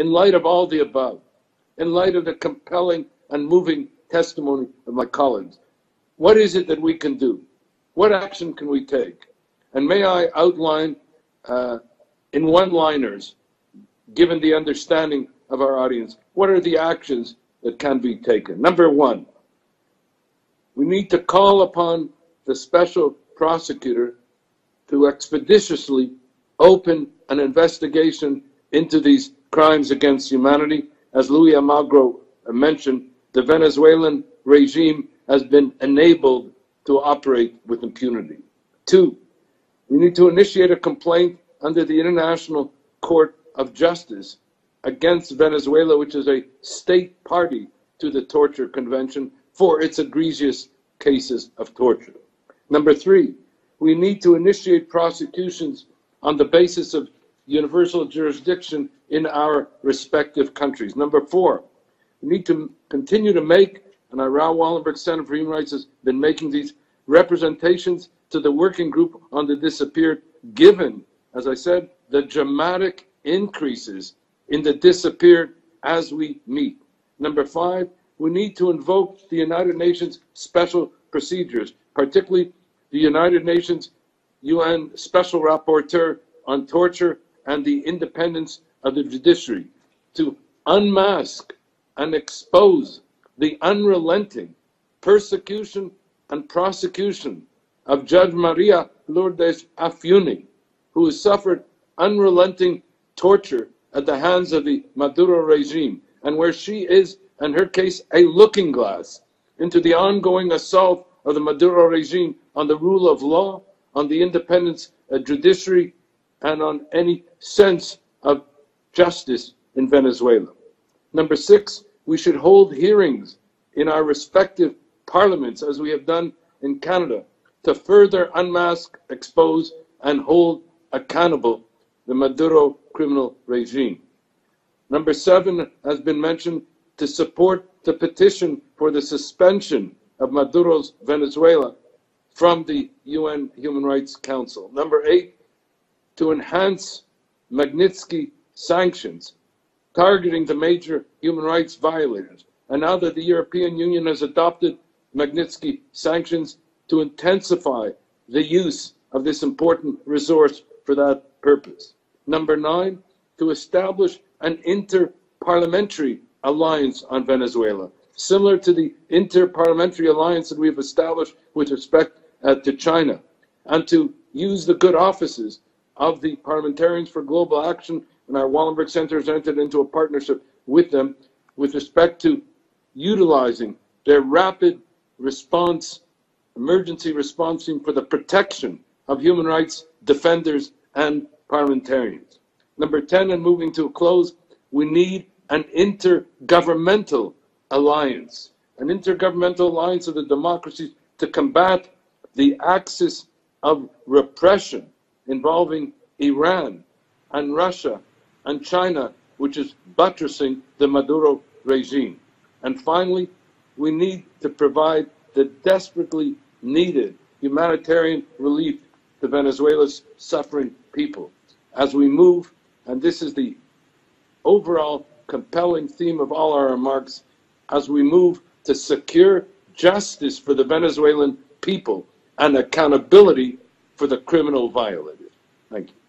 in light of all the above, in light of the compelling and moving testimony of my colleagues, what is it that we can do? What action can we take? And may I outline uh, in one liners, given the understanding of our audience, what are the actions that can be taken? Number one, we need to call upon the special prosecutor to expeditiously open an investigation into these crimes against humanity. As Luis Almagro mentioned, the Venezuelan regime has been enabled to operate with impunity. Two, we need to initiate a complaint under the International Court of Justice against Venezuela, which is a state party to the Torture Convention, for its egregious cases of torture. Number three, we need to initiate prosecutions on the basis of universal jurisdiction in our respective countries. Number four, we need to continue to make, and our Raoul Wallenberg Center for Human Rights has been making these representations to the working group on the disappeared, given, as I said, the dramatic increases in the disappeared as we meet. Number five, we need to invoke the United Nations special procedures, particularly the United Nations UN Special Rapporteur on Torture and the Independence of the Judiciary to unmask and expose the unrelenting persecution and prosecution of Judge Maria Lourdes Afiuni, who has suffered unrelenting torture at the hands of the Maduro regime, and where she is, in her case, a looking glass into the ongoing assault of the Maduro regime on the rule of law, on the independence of judiciary, and on any sense of justice in Venezuela. Number six, we should hold hearings in our respective parliaments, as we have done in Canada, to further unmask, expose, and hold accountable the Maduro criminal regime. Number seven has been mentioned to support the petition for the suspension of Maduro's Venezuela from the UN Human Rights Council. Number eight, to enhance Magnitsky sanctions targeting the major human rights violators. And now that the European Union has adopted Magnitsky sanctions to intensify the use of this important resource for that purpose. Number nine, to establish an inter-parliamentary alliance on Venezuela, similar to the inter-parliamentary alliance that we have established with respect uh, to China, and to use the good offices of the Parliamentarians for Global Action and our Wallenberg Center has entered into a partnership with them with respect to utilizing their rapid response, emergency response team for the protection of human rights defenders and parliamentarians. Number 10, and moving to a close, we need an intergovernmental alliance, an intergovernmental alliance of the democracies to combat the axis of repression involving Iran and Russia and China, which is buttressing the Maduro regime. And finally, we need to provide the desperately needed humanitarian relief to Venezuela's suffering people. As we move, and this is the overall compelling theme of all our remarks, as we move to secure justice for the Venezuelan people and accountability for the criminal violators. Thank you.